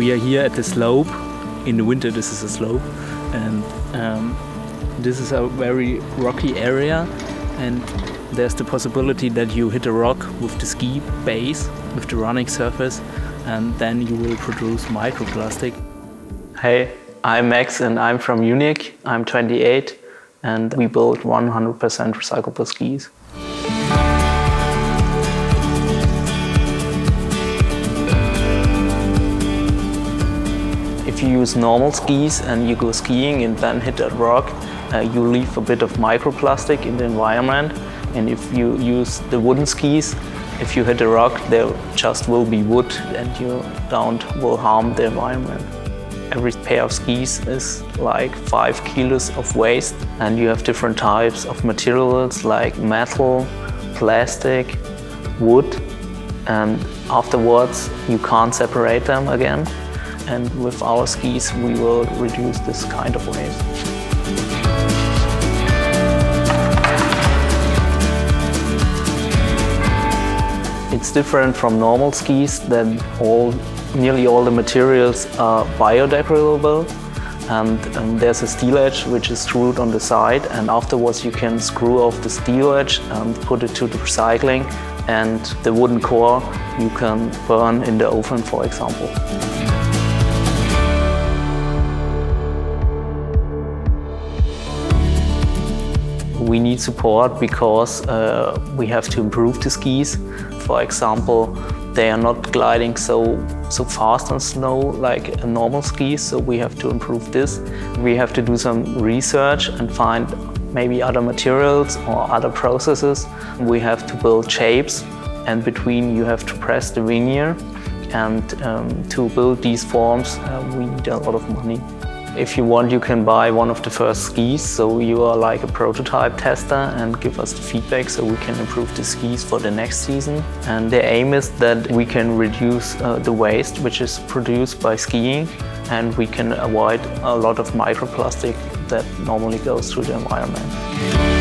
we are here at the slope. In the winter, this is a slope, and um, this is a very rocky area. And there's the possibility that you hit a rock with the ski base, with the running surface, and then you will produce microplastic. Hey, I'm Max and I'm from Munich. I'm 28 and we build 100% recyclable skis. If you use normal skis and you go skiing and then hit a rock, uh, you leave a bit of microplastic in the environment. And if you use the wooden skis, if you hit a rock, there just will be wood and you don't will harm the environment. Every pair of skis is like five kilos of waste and you have different types of materials like metal, plastic, wood and afterwards you can't separate them again and with our skis we will reduce this kind of waste. It's different from normal skis that all nearly all the materials are biodegradable and um, there's a steel edge which is screwed on the side and afterwards you can screw off the steel edge and put it to the recycling and the wooden core you can burn in the oven for example. We need support because uh, we have to improve the skis. For example, they are not gliding so, so fast on snow like a normal ski, so we have to improve this. We have to do some research and find maybe other materials or other processes. We have to build shapes and between you have to press the veneer and um, to build these forms uh, we need a lot of money. If you want, you can buy one of the first skis, so you are like a prototype tester and give us the feedback so we can improve the skis for the next season. And the aim is that we can reduce uh, the waste which is produced by skiing and we can avoid a lot of microplastic that normally goes through the environment.